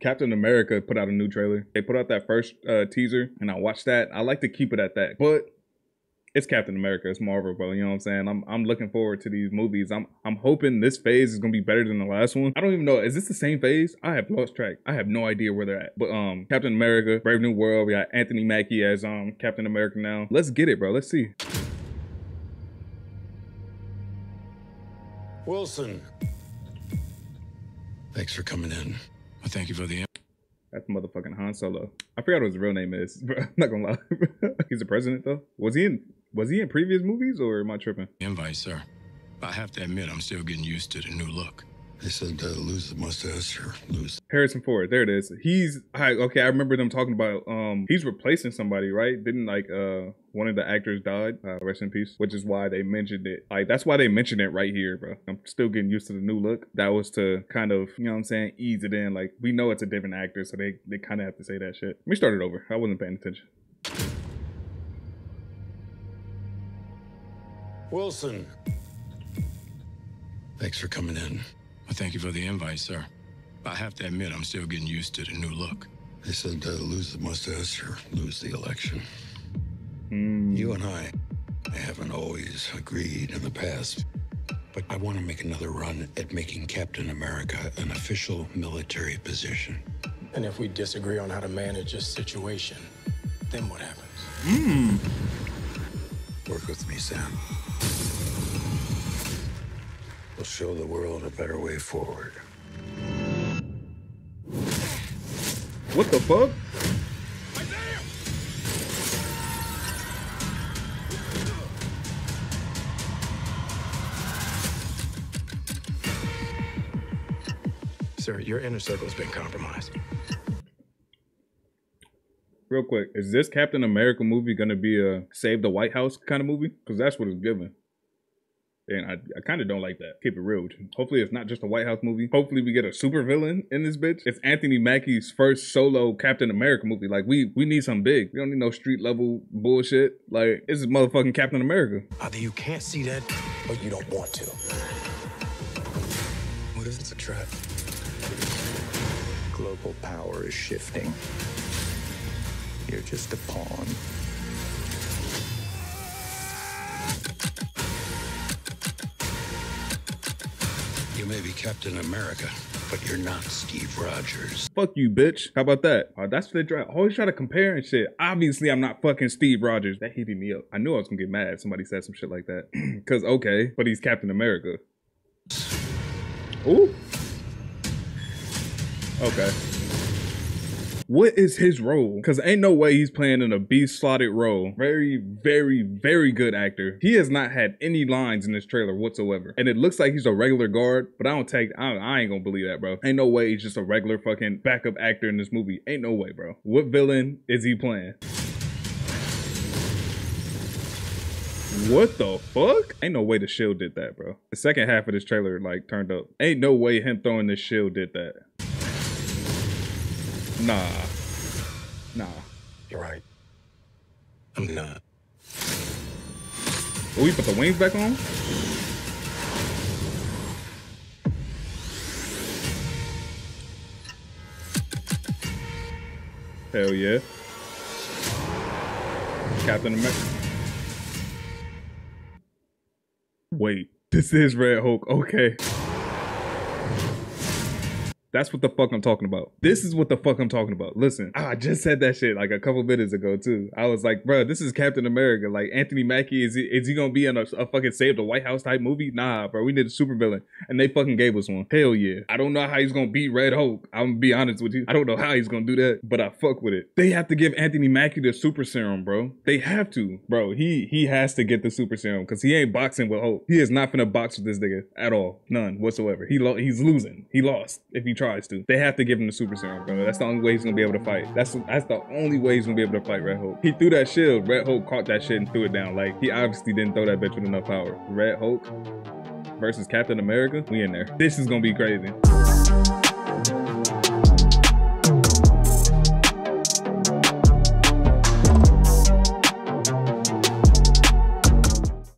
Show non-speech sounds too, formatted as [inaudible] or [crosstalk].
Captain America put out a new trailer. They put out that first uh, teaser, and I watched that. I like to keep it at that, but it's Captain America. It's Marvel, bro. You know what I'm saying? I'm I'm looking forward to these movies. I'm I'm hoping this phase is gonna be better than the last one. I don't even know. Is this the same phase? I have lost track. I have no idea where they're at. But um, Captain America, Brave New World. We got Anthony Mackie as um Captain America now. Let's get it, bro. Let's see. Wilson. Thanks for coming in. Well, thank you for the That's motherfucking Han Solo. I forgot what his real name is. [laughs] but I'm not gonna lie. [laughs] He's the president though. Was he in? Was he in previous movies or am I tripping? invite, sir. I have to admit, I'm still getting used to the new look. They said uh, lose the mustache or lose. Harrison Ford. There it is. He's I, okay. I remember them talking about um he's replacing somebody, right? Didn't like uh one of the actors died. Uh, rest in peace. Which is why they mentioned it. Like that's why they mentioned it right here, bro. I'm still getting used to the new look. That was to kind of you know what I'm saying ease it in. Like we know it's a different actor, so they they kind of have to say that shit. Let me start it over. I wasn't paying attention. Wilson. Thanks for coming in. Well, thank you for the invite, sir. I have to admit, I'm still getting used to the new look. They said uh, lose the mustache or lose the election. Hmm. You and I, I haven't always agreed in the past, but I want to make another run at making Captain America an official military position. And if we disagree on how to manage a situation, then what happens? Work with me, Sam. Show the world a better way forward. What the fuck? Sir, your inner circle's been compromised. Real quick, is this Captain America movie gonna be a save the White House kind of movie? Because that's what it's given. And I, I kind of don't like that. Keep it real. Hopefully, it's not just a White House movie. Hopefully, we get a super villain in this bitch. It's Anthony Mackie's first solo Captain America movie. Like we we need something big. We don't need no street level bullshit. Like this is motherfucking Captain America. Either you can't see that, or you don't want to. What if it's a trap? Global power is shifting. You're just a pawn. You may be Captain America, but you're not Steve Rogers. Fuck you, bitch. How about that? Uh, that's what they try. Always try to compare and shit. Obviously, I'm not fucking Steve Rogers. That heated me up. I knew I was gonna get mad if somebody said some shit like that. [clears throat] Cause okay, but he's Captain America. Ooh. Okay. What is his role? Because ain't no way he's playing in a beast slotted role. Very, very, very good actor. He has not had any lines in this trailer whatsoever. And it looks like he's a regular guard, but I don't take, I, I ain't gonna believe that, bro. Ain't no way he's just a regular fucking backup actor in this movie. Ain't no way, bro. What villain is he playing? What the fuck? Ain't no way the shield did that, bro. The second half of this trailer like turned up. Ain't no way him throwing this shield did that. Nah. Nah. You're right. I'm not. Oh, we put the wings back on? Hell yeah. Captain America. Wait, this is Red Hulk. Okay. That's what the fuck I'm talking about. This is what the fuck I'm talking about. Listen, I just said that shit like a couple minutes ago too. I was like, bro, this is Captain America. Like Anthony Mackie, is he is he gonna be in a, a fucking save the White House type movie? Nah, bro. We need a super villain, and they fucking gave us one. Hell yeah. I don't know how he's gonna beat Red Hulk. I'm gonna be honest with you. I don't know how he's gonna do that, but I fuck with it. They have to give Anthony Mackie the super serum, bro. They have to, bro. He he has to get the super serum because he ain't boxing with Hulk. He is not finna box with this nigga at all, none whatsoever. He lo- he's losing. He lost if he tries to. They have to give him the super serum, bro. That's the only way he's gonna be able to fight. That's that's the only way he's gonna be able to fight Red Hulk. He threw that shield. Red Hulk caught that shit and threw it down. Like he obviously didn't throw that bitch with enough power. Red Hulk versus Captain America. We in there. This is gonna be crazy.